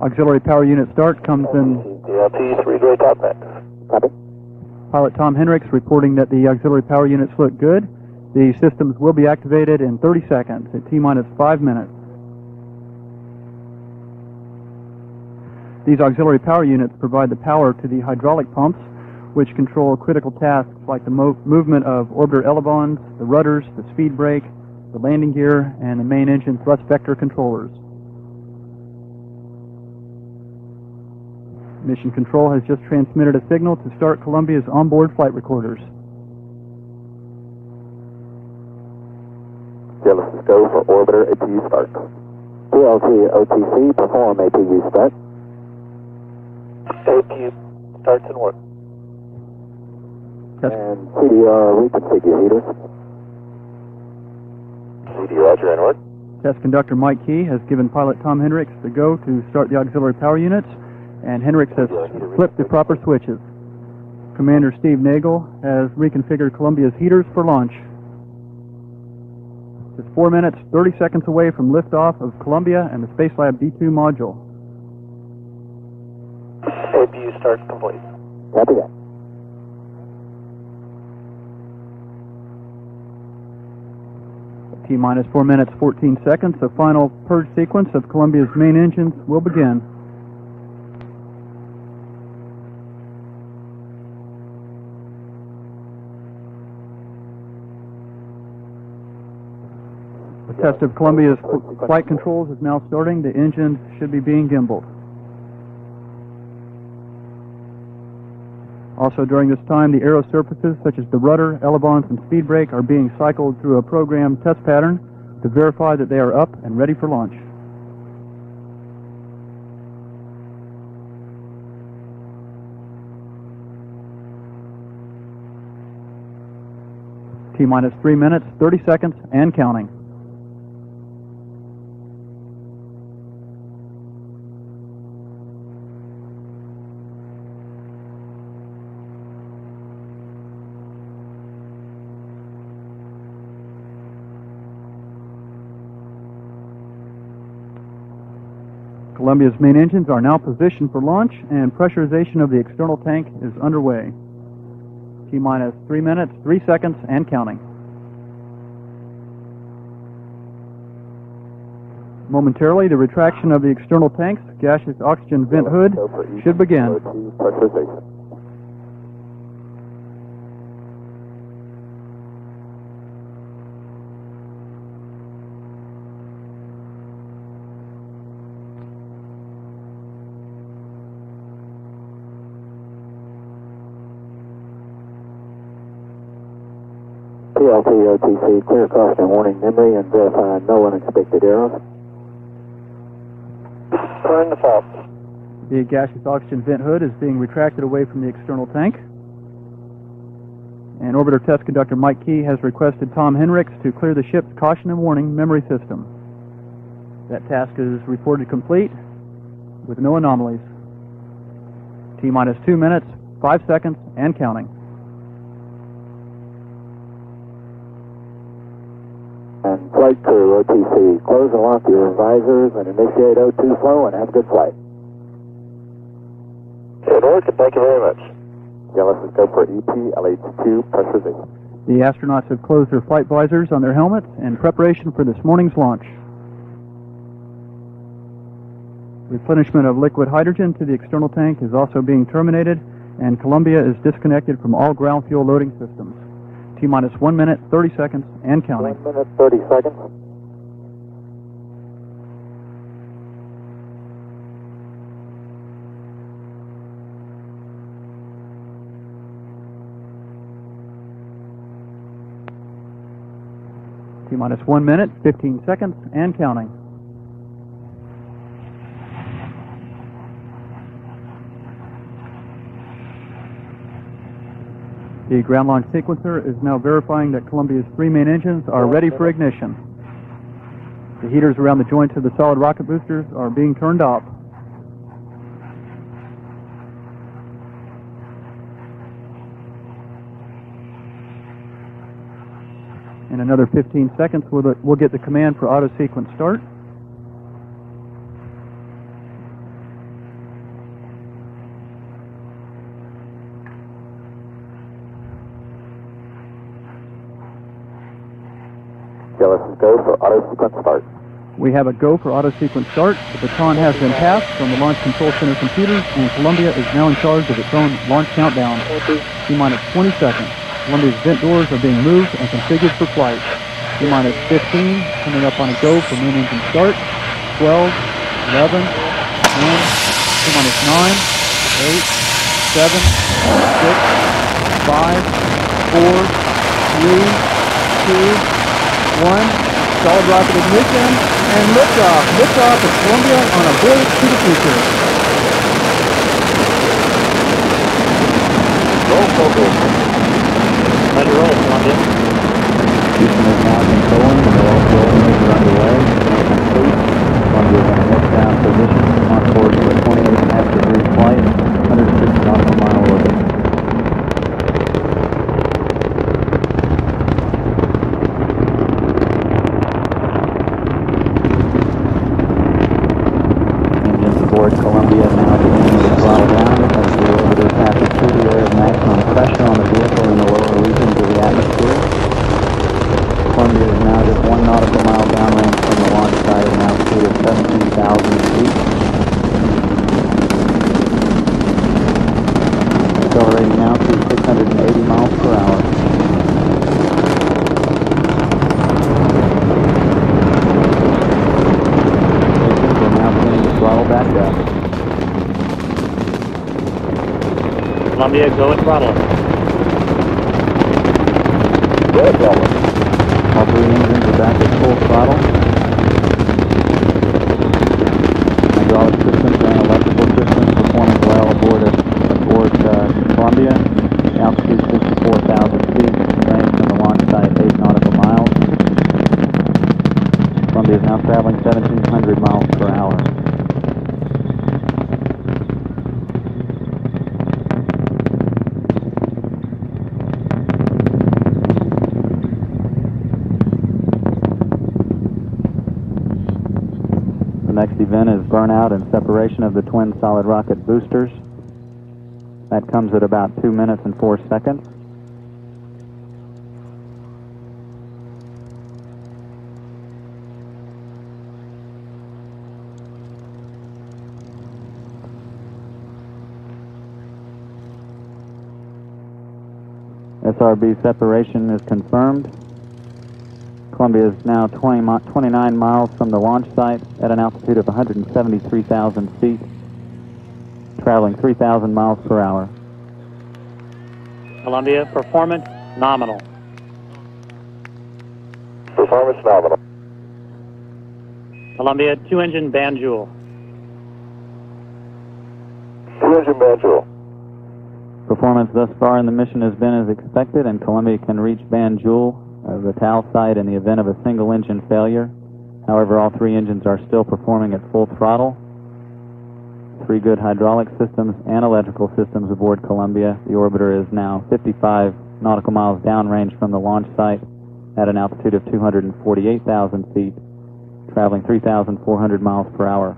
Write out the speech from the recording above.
Auxiliary power unit start comes in PLT, three gray top. Copy. pilot Tom Henricks reporting that the auxiliary power units look good. The systems will be activated in 30 seconds at T minus 5 minutes. These auxiliary power units provide the power to the hydraulic pumps, which control critical tasks like the mo- movement of orbiter elevons, the rudders, the speed brake, the landing gear, and the main engine thrust vector controllers. Mission Control has just transmitted a signal to start Columbia's onboard flight recorders. Genesis go for orbiter APU start. PLT OTC, perform APU start. APU starts and work. Test, And CDR reconfigure heaters. CD Roger and work. test conductor Mike Key has given pilot Tom Henricks the go to start the auxiliary power units, and Henricks has flipped the proper switches. Commander Steve Nagel has reconfigured Columbia's heaters for launch. It's 4 minutes, 30 seconds away from liftoff of Columbia and the Spacelab D2 module. APU starts complete. Copy that. T minus 4 minutes, 14 seconds, the final purge sequence of Columbia's main engines will begin. The test of Columbia's flight controls is now starting. The engine should be being gimbaled. Also during this time, the aero surfaces such as the rudder, elevons, and speed brake are being cycled through a programmed test pattern to verify that they are up and ready for launch. T minus 3 minutes, 30 seconds, and counting. Columbia's main engines are now positioned for launch, and pressurization of the external tank is underway. T minus 3 minutes, 3 seconds, and counting. Momentarily, the retraction of the external tank's gaseous oxygen vent hood should begin. Pressurization. PLT OTC, clear caution warning memory and verify no unexpected errors. Turn the fault. The gaseous oxygen vent hood is being retracted away from the external tank. And orbiter test conductor Mike Key has requested Tom Henricks to clear the ship's caution and warning memory system. That task is reported complete with no anomalies. T minus 2 minutes, 5 seconds, and counting. And flight crew, OTC, close and lock your visors and initiate O2 flow and have a good flight. Good work, and thank you very much. Genesis go for EP, LH2, pressurization. The astronauts have closed their flight visors on their helmets in preparation for this morning's launch. Replenishment of liquid hydrogen to the external tank is also being terminated, and Columbia is disconnected from all ground fuel loading systems. T minus 1 minute, 30 seconds, and counting. 1 minute, 30 seconds. T minus 1 minute, 15 seconds, and counting. The ground launch sequencer is now verifying that Columbia's three main engines are ready for ignition. The heaters around the joints of the solid rocket boosters are being turned off. In another 15 seconds, we'll, we'll get the command for auto sequence start. Go for auto sequence start. We have a go for auto sequence start. The baton has been passed from the Launch Control Center computers, and Columbia is now in charge of its own launch countdown. T minus 20 seconds. Columbia's vent doors are being moved and configured for flight. T minus 15, coming up on a go for main engine start. 12, 11, 10, T minus 9, 8, 7, 6, 5, 4, 3, 2, 1. Solid rocket ignition and liftoff. Liftoff of Columbia on a voyage to the future. Roll focus. Let it roll, Columbia. Houston is now controlling, and the all maneuver underway. Complete. Columbia is in a northbound position on course for a 28 and a half degree flight, 150 nautical mile orbit. Engines aboard Columbia now beginning to throttle down as the orbiter passes through the area of maximum pressure on the vehicle in the lower regions of the atmosphere. Columbia is now just one nautical mile downrange from the launch site at an altitude of 17,000 feet. Accelerating now to 680 miles per hour. Engines are now beginning to throttle back up. Columbia, go and throttle. Go throttle. All three engines are back at full throttle. Hydraulic systems and electrical systems performing well aboard aboard uh, Columbia. Altitude 64,000 feet. Range from the launch site 8 nautical miles. Columbia is now traveling 1,700 miles per hour. The next event is burnout and separation of the twin solid rocket boosters. That comes at about 2 minutes and 4 seconds. SRB separation is confirmed. Columbia is now 20 mi- 29 miles from the launch site at an altitude of 173,000 feet, traveling 3,000 miles per hour. Columbia, performance nominal. Performance nominal. Columbia, two engine Banjul. Two engine Banjul. Performance thus far in the mission has been as expected, and Columbia can reach Banjul, uh, the TAL site, in the event of a single engine failure. However, all three engines are still performing at full throttle. Three good hydraulic systems and electrical systems aboard Columbia. The orbiter is now 55 nautical miles downrange from the launch site at an altitude of 248,000 feet, traveling 3,400 miles per hour.